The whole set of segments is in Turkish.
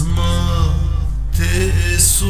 Kızma tez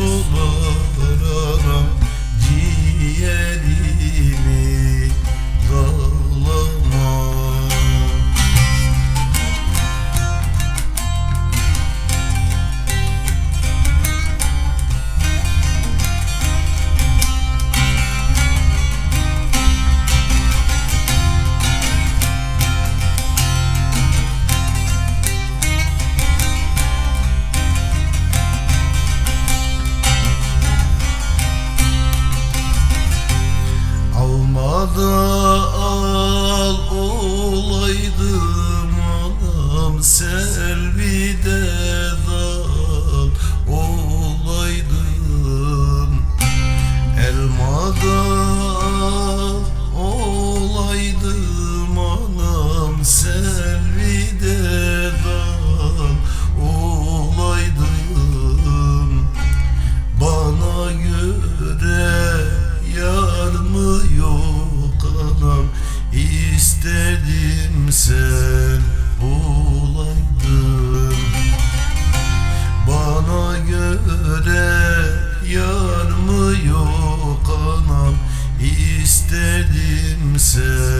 Elmada al olaydım anam Selvide dal olaydım. Elmada sen olaydın. Bana göre yar mı yok anam? İstedim sen